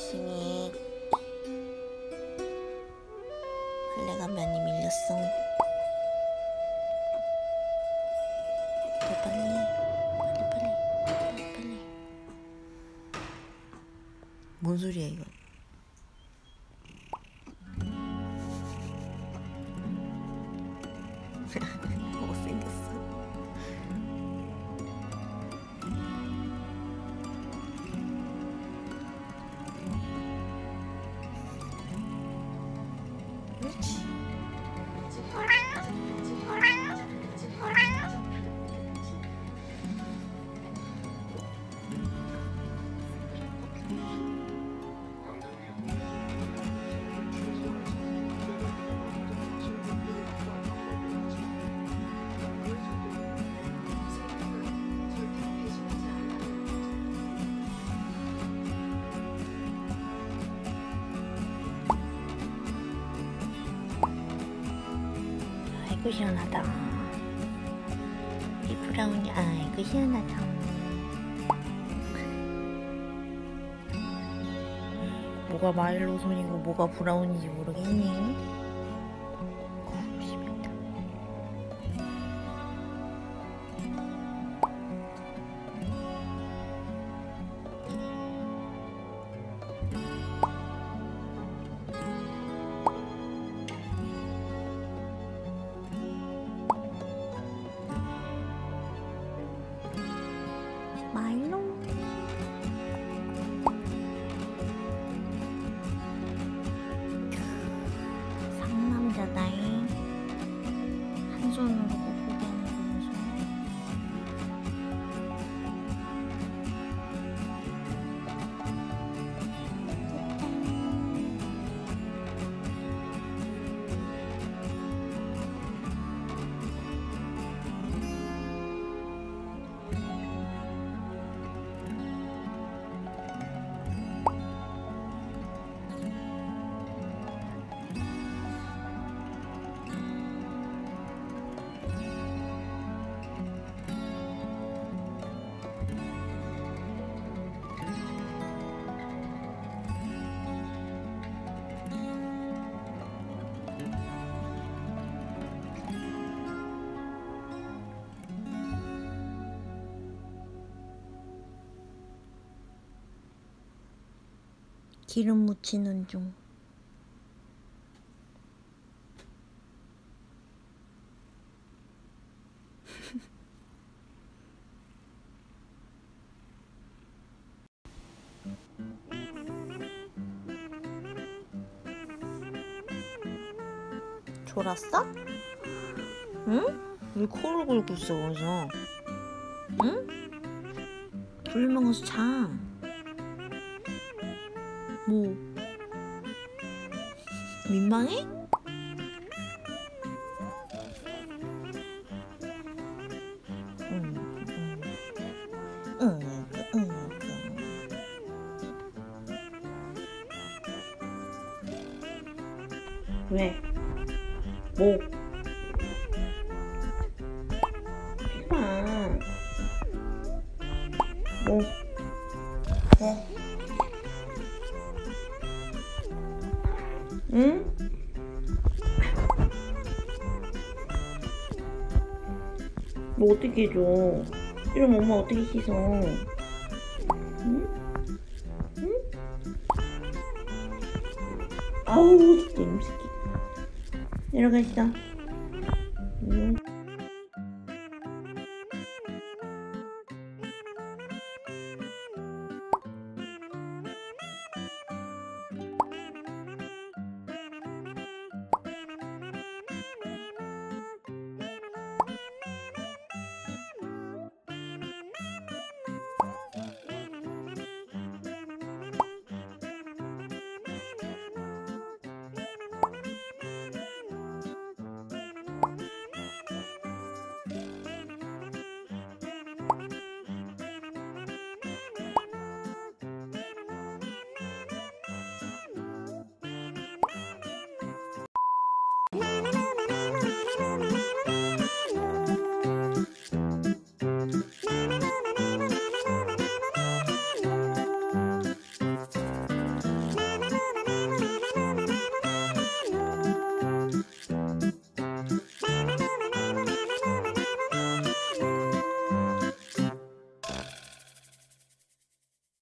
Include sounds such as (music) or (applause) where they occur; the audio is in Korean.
자신이 벌레가 많이 밀렸어 더 빨리 빨리 빨리 빨리 빨리. 뭔 소리야 이거? 아이고 시원하다. 이 브라운이 아이고 시원하다. 뭐가 마일로손이고 뭐가 브라운인지 모르겠니? 마일 기름 묻히는 중. (laughs) 졸았어? 응? 왜 코를 골고 있어, 그래서? 응? 물 먹어서 자. 뭐 민망해? 왜? 뭐? 피가. 뭐? 네. 뭐 어떻게 해줘? 이러면 엄마 어떻게 씻어? 응? 응? 아우 진짜 임새끼 내려가 있어 응